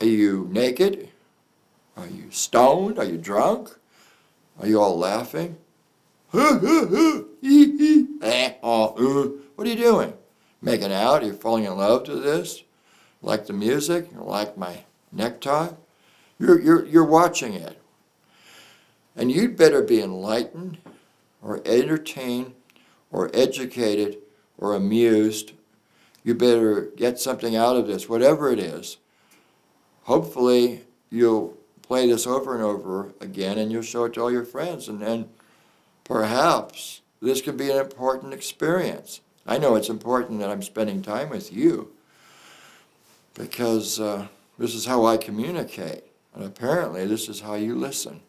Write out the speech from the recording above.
Are you naked? Are you stoned? Are you drunk? Are you all laughing? Eh, oh, uh. What are you doing? Making out? Are you falling in love to this? Like the music? Like my necktie? You're, you're, you're watching it. And you'd better be enlightened or entertained or educated or amused. You better get something out of this, whatever it is. Hopefully, you'll play this over and over again and you'll show it to all your friends. And then perhaps this could be an important experience. I know it's important that I'm spending time with you because uh, this is how I communicate. And apparently, this is how you listen.